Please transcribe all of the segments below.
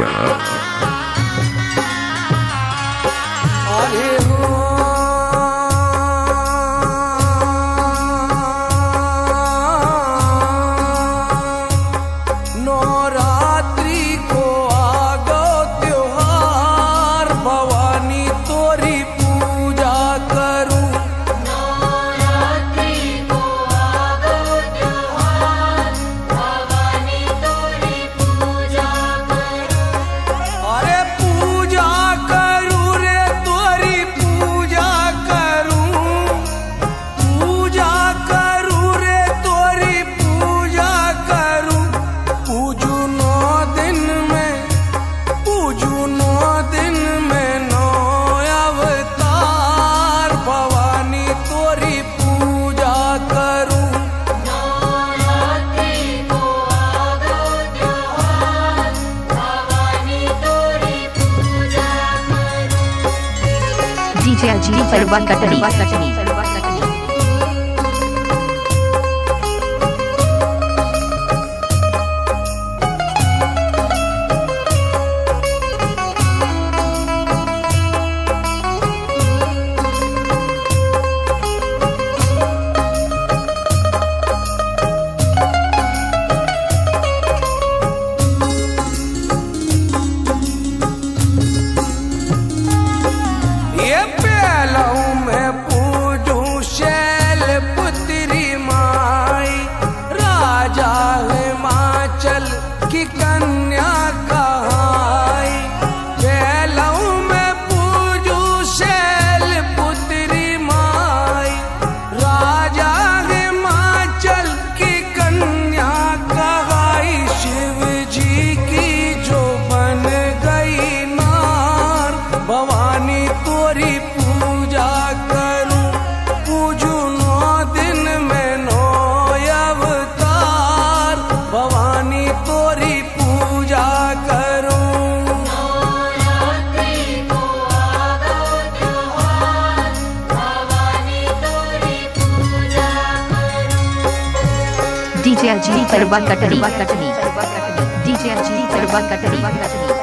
Ciência. Sarvan Katani. DJ Ajit terbang Katani DJ Ajit terbang Katani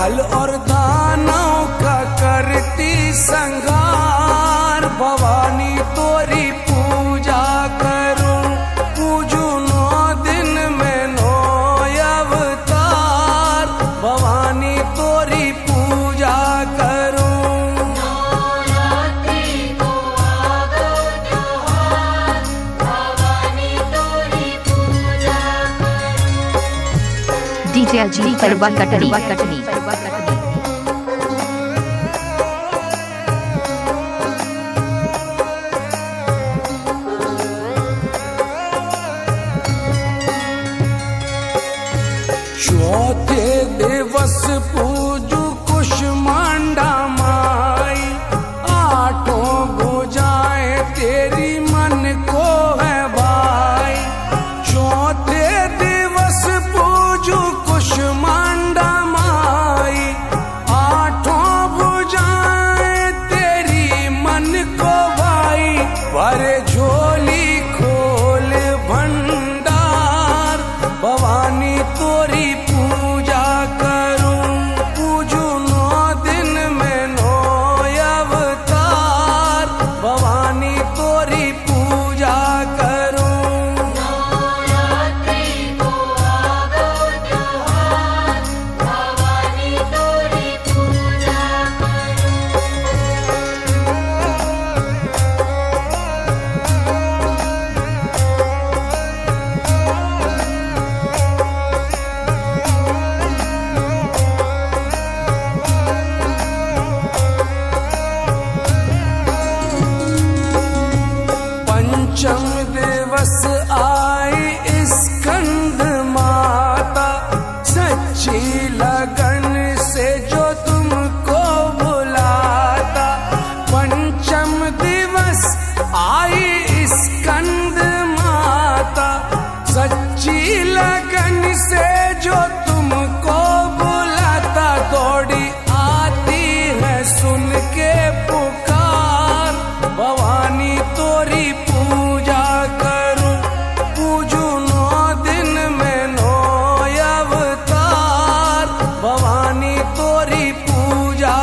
Hallo. अजरी करवा कटनी कटनी चौथे दिवस What Bhavani तोरी पूजा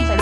करूँ।